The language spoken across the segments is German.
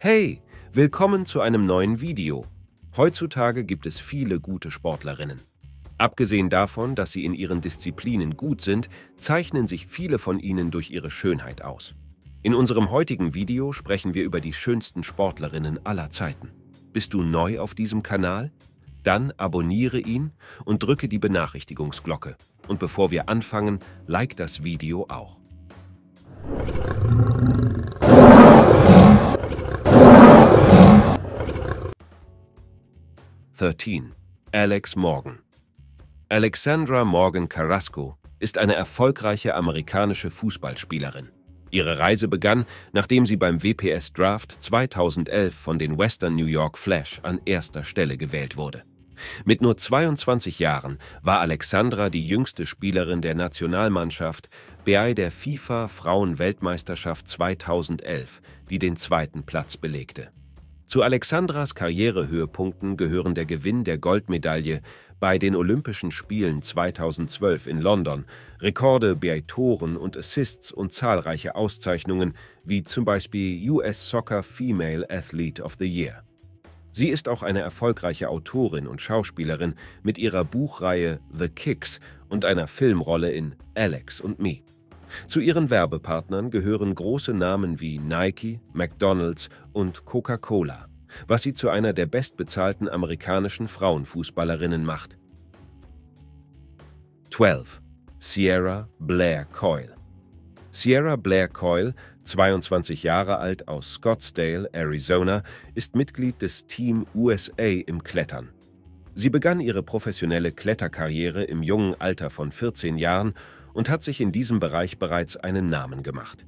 Hey, willkommen zu einem neuen Video. Heutzutage gibt es viele gute Sportlerinnen. Abgesehen davon, dass sie in ihren Disziplinen gut sind, zeichnen sich viele von ihnen durch ihre Schönheit aus. In unserem heutigen Video sprechen wir über die schönsten Sportlerinnen aller Zeiten. Bist du neu auf diesem Kanal? Dann abonniere ihn und drücke die Benachrichtigungsglocke. Und bevor wir anfangen, like das Video auch. 13. Alex Morgan Alexandra Morgan Carrasco ist eine erfolgreiche amerikanische Fußballspielerin. Ihre Reise begann, nachdem sie beim WPS Draft 2011 von den Western New York Flash an erster Stelle gewählt wurde. Mit nur 22 Jahren war Alexandra die jüngste Spielerin der Nationalmannschaft bei der FIFA Frauenweltmeisterschaft 2011, die den zweiten Platz belegte. Zu Alexandras Karrierehöhepunkten gehören der Gewinn der Goldmedaille bei den Olympischen Spielen 2012 in London, Rekorde bei Toren und Assists und zahlreiche Auszeichnungen wie zum Beispiel US Soccer Female Athlete of the Year. Sie ist auch eine erfolgreiche Autorin und Schauspielerin mit ihrer Buchreihe The Kicks und einer Filmrolle in Alex und Me. Zu ihren Werbepartnern gehören große Namen wie Nike, McDonald's und Coca-Cola, was sie zu einer der bestbezahlten amerikanischen Frauenfußballerinnen macht. 12. Sierra Blair Coyle Sierra Blair Coyle, 22 Jahre alt aus Scottsdale, Arizona, ist Mitglied des Team USA im Klettern. Sie begann ihre professionelle Kletterkarriere im jungen Alter von 14 Jahren und hat sich in diesem Bereich bereits einen Namen gemacht.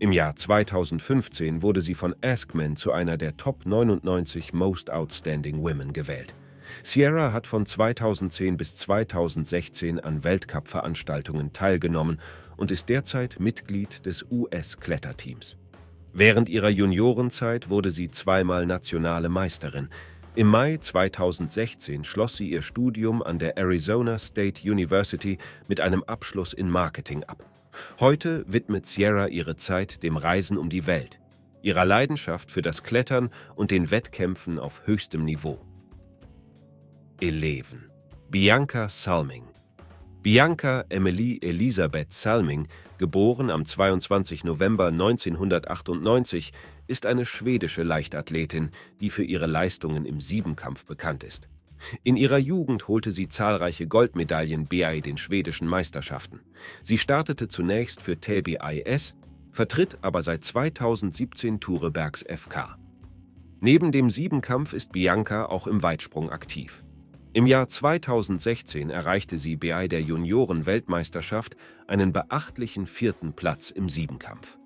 Im Jahr 2015 wurde sie von Askman zu einer der Top 99 Most Outstanding Women gewählt. Sierra hat von 2010 bis 2016 an Weltcup-Veranstaltungen teilgenommen und ist derzeit Mitglied des US-Kletterteams. Während ihrer Juniorenzeit wurde sie zweimal nationale Meisterin, im Mai 2016 schloss sie ihr Studium an der Arizona State University mit einem Abschluss in Marketing ab. Heute widmet Sierra ihre Zeit dem Reisen um die Welt, ihrer Leidenschaft für das Klettern und den Wettkämpfen auf höchstem Niveau. Eleven Bianca Salming Bianca Emily Elisabeth Salming, geboren am 22. November 1998, ist eine schwedische Leichtathletin, die für ihre Leistungen im Siebenkampf bekannt ist. In ihrer Jugend holte sie zahlreiche Goldmedaillen bei den schwedischen Meisterschaften. Sie startete zunächst für Täby IS, vertritt aber seit 2017 Turebergs FK. Neben dem Siebenkampf ist Bianca auch im Weitsprung aktiv. Im Jahr 2016 erreichte sie bei der Junioren-Weltmeisterschaft einen beachtlichen vierten Platz im Siebenkampf.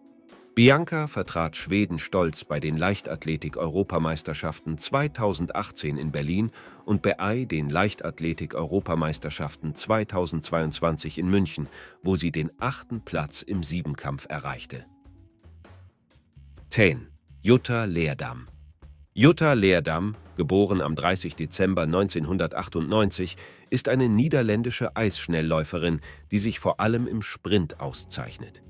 Bianca vertrat Schweden stolz bei den Leichtathletik-Europameisterschaften 2018 in Berlin und bei den Leichtathletik-Europameisterschaften 2022 in München, wo sie den achten Platz im Siebenkampf erreichte. 10. Jutta Leerdam Jutta Leerdam, geboren am 30. Dezember 1998, ist eine niederländische Eisschnellläuferin, die sich vor allem im Sprint auszeichnet.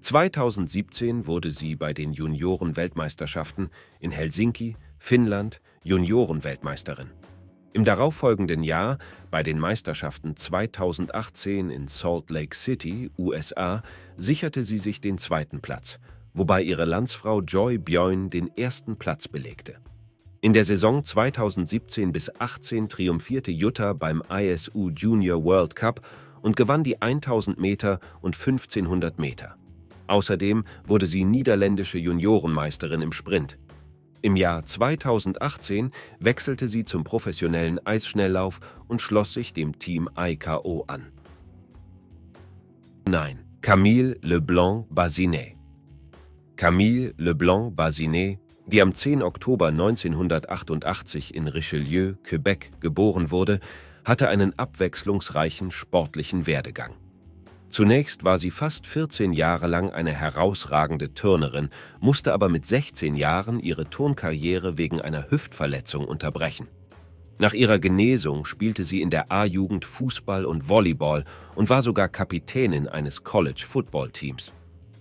2017 wurde sie bei den Junioren-Weltmeisterschaften in Helsinki, Finnland, Junioren-Weltmeisterin. Im darauffolgenden Jahr, bei den Meisterschaften 2018 in Salt Lake City, USA, sicherte sie sich den zweiten Platz, wobei ihre Landsfrau Joy Björn den ersten Platz belegte. In der Saison 2017 bis 18 triumphierte Jutta beim ISU Junior World Cup und gewann die 1000 Meter und 1500 Meter. Außerdem wurde sie niederländische Juniorenmeisterin im Sprint. Im Jahr 2018 wechselte sie zum professionellen Eisschnelllauf und schloss sich dem Team IKO an. 9. Camille Leblanc-Bazinet Camille Leblanc-Bazinet, die am 10. Oktober 1988 in Richelieu, Quebec, geboren wurde, hatte einen abwechslungsreichen sportlichen Werdegang. Zunächst war sie fast 14 Jahre lang eine herausragende Turnerin, musste aber mit 16 Jahren ihre Turnkarriere wegen einer Hüftverletzung unterbrechen. Nach ihrer Genesung spielte sie in der A-Jugend Fußball und Volleyball und war sogar Kapitänin eines College-Football-Teams.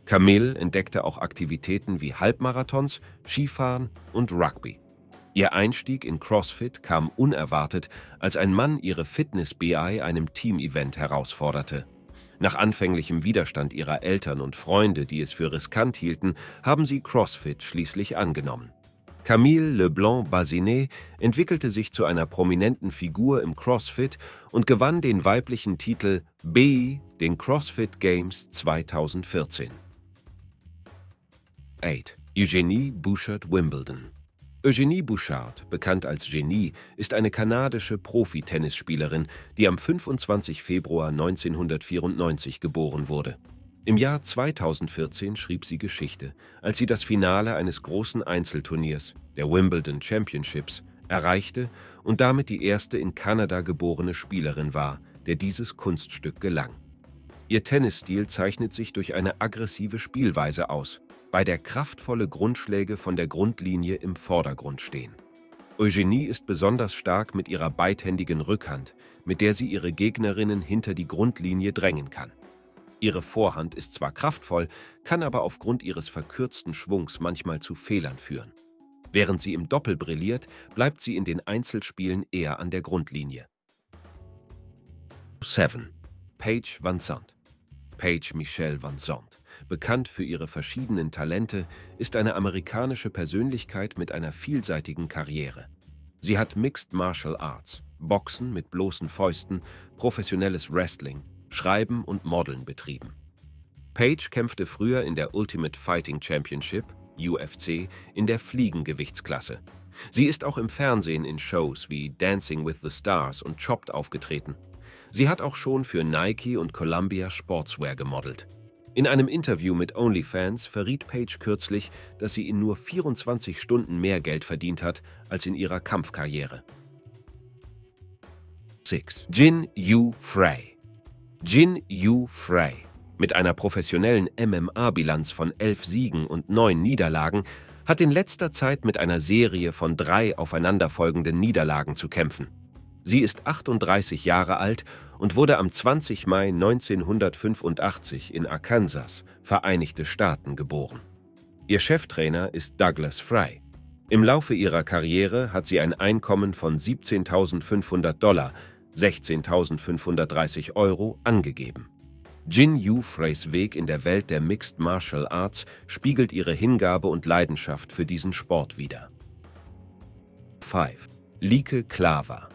Camille entdeckte auch Aktivitäten wie Halbmarathons, Skifahren und Rugby. Ihr Einstieg in CrossFit kam unerwartet, als ein Mann ihre Fitness-BI einem Team-Event herausforderte. Nach anfänglichem Widerstand ihrer Eltern und Freunde, die es für riskant hielten, haben sie CrossFit schließlich angenommen. Camille Leblanc-Bazinet entwickelte sich zu einer prominenten Figur im CrossFit und gewann den weiblichen Titel B den CrossFit Games 2014. 8. Eugenie Bouchard Wimbledon Eugenie Bouchard, bekannt als Genie, ist eine kanadische Profi-Tennisspielerin, die am 25. Februar 1994 geboren wurde. Im Jahr 2014 schrieb sie Geschichte, als sie das Finale eines großen Einzelturniers, der Wimbledon Championships, erreichte und damit die erste in Kanada geborene Spielerin war, der dieses Kunststück gelang. Ihr Tennisstil zeichnet sich durch eine aggressive Spielweise aus, bei der kraftvolle Grundschläge von der Grundlinie im Vordergrund stehen. Eugenie ist besonders stark mit ihrer beidhändigen Rückhand, mit der sie ihre Gegnerinnen hinter die Grundlinie drängen kann. Ihre Vorhand ist zwar kraftvoll, kann aber aufgrund ihres verkürzten Schwungs manchmal zu Fehlern führen. Während sie im Doppel brilliert, bleibt sie in den Einzelspielen eher an der Grundlinie. 7. Paige Van Zandt Paige Michelle Van Zandt bekannt für ihre verschiedenen Talente, ist eine amerikanische Persönlichkeit mit einer vielseitigen Karriere. Sie hat Mixed Martial Arts, Boxen mit bloßen Fäusten, professionelles Wrestling, Schreiben und Modeln betrieben. Paige kämpfte früher in der Ultimate Fighting Championship, UFC, in der Fliegengewichtsklasse. Sie ist auch im Fernsehen in Shows wie Dancing with the Stars und Chopped aufgetreten. Sie hat auch schon für Nike und Columbia Sportswear gemodelt. In einem Interview mit OnlyFans verriet Paige kürzlich, dass sie in nur 24 Stunden mehr Geld verdient hat als in ihrer Kampfkarriere. 6. Jin Yu Frey Jin Yu Frey mit einer professionellen MMA-Bilanz von elf Siegen und neun Niederlagen hat in letzter Zeit mit einer Serie von drei aufeinanderfolgenden Niederlagen zu kämpfen. Sie ist 38 Jahre alt und wurde am 20. Mai 1985 in Arkansas, Vereinigte Staaten, geboren. Ihr Cheftrainer ist Douglas Fry. Im Laufe ihrer Karriere hat sie ein Einkommen von 17.500 Dollar, 16.530 Euro, angegeben. Jin Yu Freys Weg in der Welt der Mixed Martial Arts spiegelt ihre Hingabe und Leidenschaft für diesen Sport wider. 5. Lieke Klaver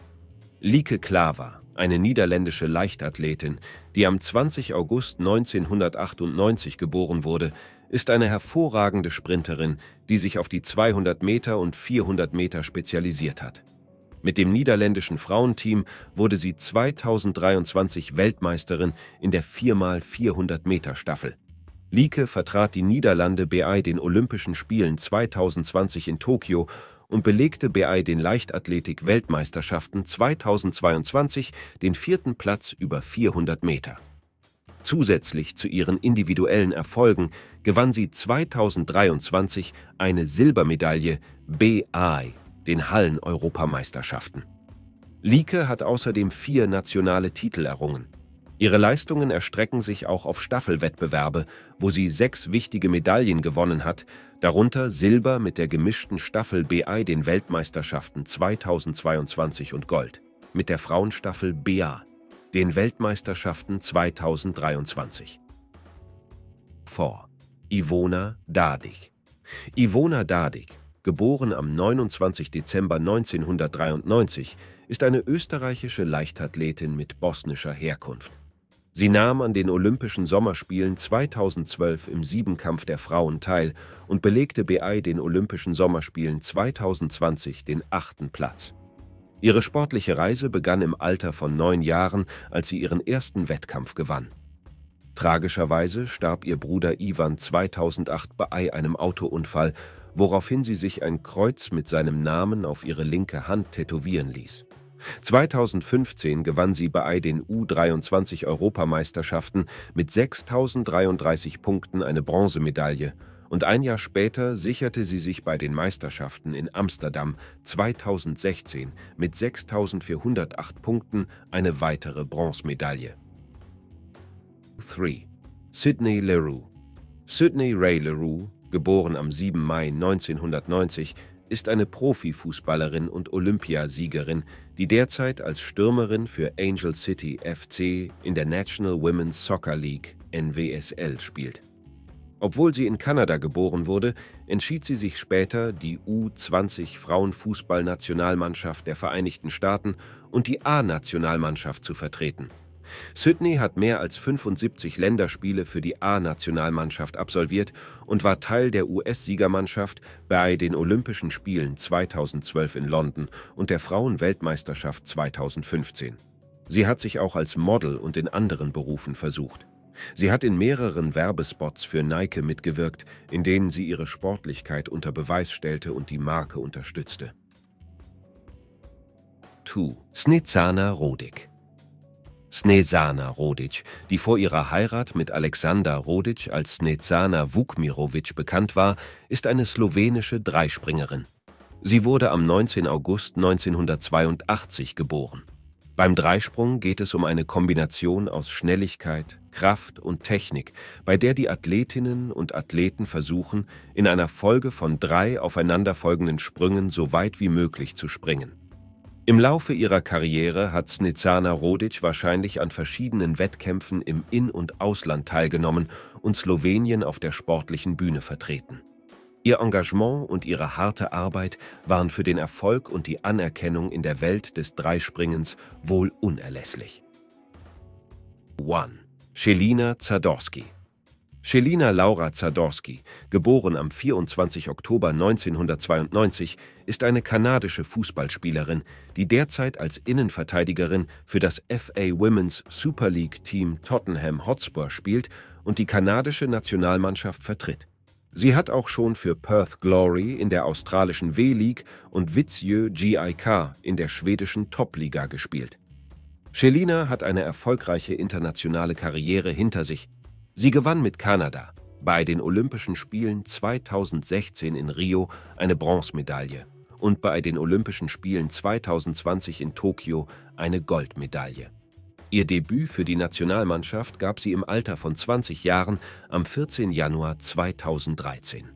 Lieke Klaver, eine niederländische Leichtathletin, die am 20. August 1998 geboren wurde, ist eine hervorragende Sprinterin, die sich auf die 200 Meter und 400 Meter spezialisiert hat. Mit dem niederländischen Frauenteam wurde sie 2023 Weltmeisterin in der 4x400 Meter Staffel. Lieke vertrat die Niederlande bei den Olympischen Spielen 2020 in Tokio und belegte bei den Leichtathletik-Weltmeisterschaften 2022 den vierten Platz über 400 Meter. Zusätzlich zu ihren individuellen Erfolgen gewann sie 2023 eine Silbermedaille BI, den Hallen-Europameisterschaften. Lieke hat außerdem vier nationale Titel errungen. Ihre Leistungen erstrecken sich auch auf Staffelwettbewerbe, wo sie sechs wichtige Medaillen gewonnen hat, darunter Silber mit der gemischten Staffel BI den Weltmeisterschaften 2022 und Gold, mit der Frauenstaffel BA den Weltmeisterschaften 2023. 4. Ivona Dadig Ivona Dadig, geboren am 29. Dezember 1993, ist eine österreichische Leichtathletin mit bosnischer Herkunft. Sie nahm an den Olympischen Sommerspielen 2012 im Siebenkampf der Frauen teil und belegte bei den Olympischen Sommerspielen 2020 den achten Platz. Ihre sportliche Reise begann im Alter von neun Jahren, als sie ihren ersten Wettkampf gewann. Tragischerweise starb ihr Bruder Ivan 2008 bei einem Autounfall, woraufhin sie sich ein Kreuz mit seinem Namen auf ihre linke Hand tätowieren ließ. 2015 gewann sie bei den U23-Europameisterschaften mit 6.033 Punkten eine Bronzemedaille und ein Jahr später sicherte sie sich bei den Meisterschaften in Amsterdam 2016 mit 6.408 Punkten eine weitere Bronzemedaille. 3. Sydney Leroux Sydney Ray Leroux, geboren am 7 Mai 1990, ist eine Profifußballerin und Olympiasiegerin, die derzeit als Stürmerin für Angel City FC in der National Women's Soccer League NWSL spielt. Obwohl sie in Kanada geboren wurde, entschied sie sich später, die U20 Frauenfußballnationalmannschaft der Vereinigten Staaten und die A-Nationalmannschaft zu vertreten. Sydney hat mehr als 75 Länderspiele für die A-Nationalmannschaft absolviert und war Teil der US-Siegermannschaft bei den Olympischen Spielen 2012 in London und der Frauenweltmeisterschaft 2015. Sie hat sich auch als Model und in anderen Berufen versucht. Sie hat in mehreren Werbespots für Nike mitgewirkt, in denen sie ihre Sportlichkeit unter Beweis stellte und die Marke unterstützte. 2. Snezana Rodik Snesana Rodic, die vor ihrer Heirat mit Alexander Rodic als Snezana Vukmirovic bekannt war, ist eine slowenische Dreispringerin. Sie wurde am 19. August 1982 geboren. Beim Dreisprung geht es um eine Kombination aus Schnelligkeit, Kraft und Technik, bei der die Athletinnen und Athleten versuchen, in einer Folge von drei aufeinanderfolgenden Sprüngen so weit wie möglich zu springen. Im Laufe ihrer Karriere hat Snezana Rodic wahrscheinlich an verschiedenen Wettkämpfen im In- und Ausland teilgenommen und Slowenien auf der sportlichen Bühne vertreten. Ihr Engagement und ihre harte Arbeit waren für den Erfolg und die Anerkennung in der Welt des Dreispringens wohl unerlässlich. 1. Shelina Zadorski Shelina Laura Zadorski, geboren am 24. Oktober 1992, ist eine kanadische Fußballspielerin, die derzeit als Innenverteidigerin für das FA Women's Super League Team Tottenham Hotspur spielt und die kanadische Nationalmannschaft vertritt. Sie hat auch schon für Perth Glory in der australischen W-League und Vizieux GIK in der schwedischen Top-Liga gespielt. Shelina hat eine erfolgreiche internationale Karriere hinter sich. Sie gewann mit Kanada bei den Olympischen Spielen 2016 in Rio eine Bronzemedaille und bei den Olympischen Spielen 2020 in Tokio eine Goldmedaille. Ihr Debüt für die Nationalmannschaft gab sie im Alter von 20 Jahren am 14. Januar 2013.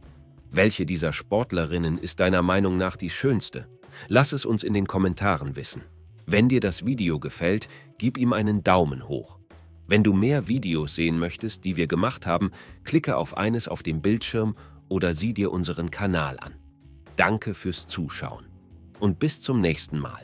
Welche dieser Sportlerinnen ist deiner Meinung nach die schönste? Lass es uns in den Kommentaren wissen. Wenn dir das Video gefällt, gib ihm einen Daumen hoch. Wenn du mehr Videos sehen möchtest, die wir gemacht haben, klicke auf eines auf dem Bildschirm oder sieh dir unseren Kanal an. Danke fürs Zuschauen und bis zum nächsten Mal.